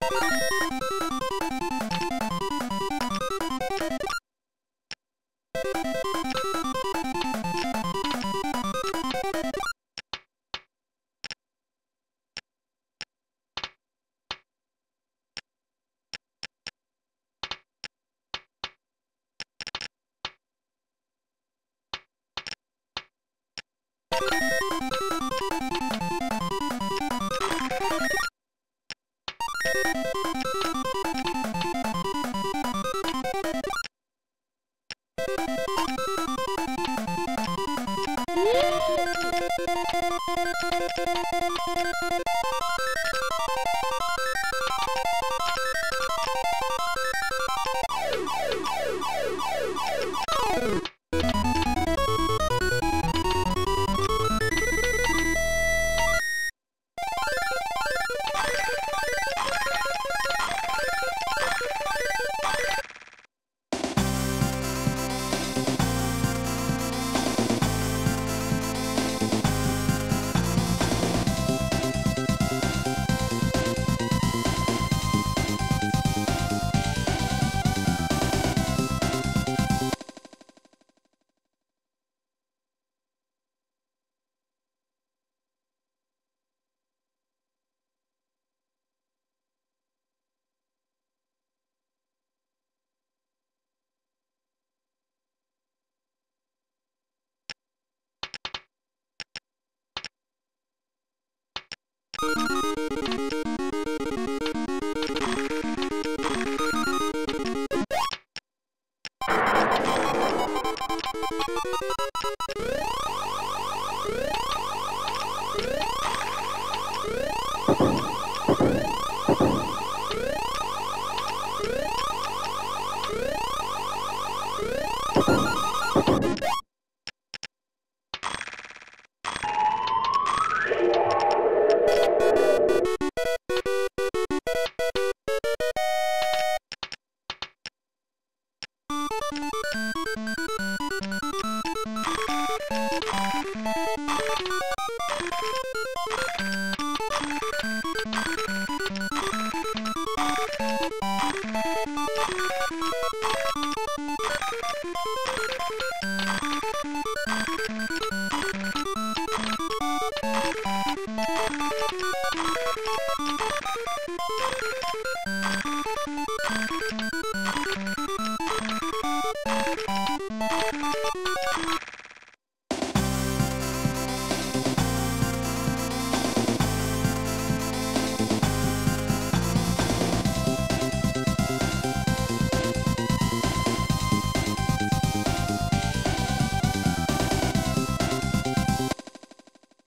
you Thank you. you Thank you.